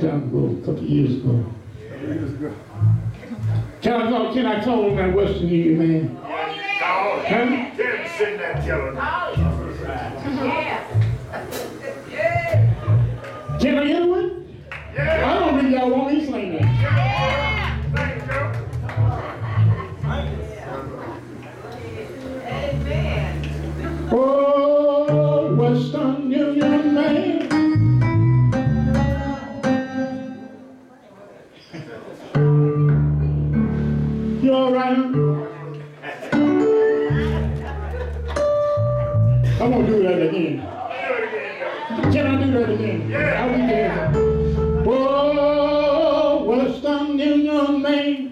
time ago, a couple of years ago. Can I call, can I call on that Western Union man? Call Huh? him. Tell him to send that killer. Oh, can I get one? All right? I'm gonna do that again. Do it again, Joe. Can I do that again? Yeah. How we doing? Oh, Western Union man.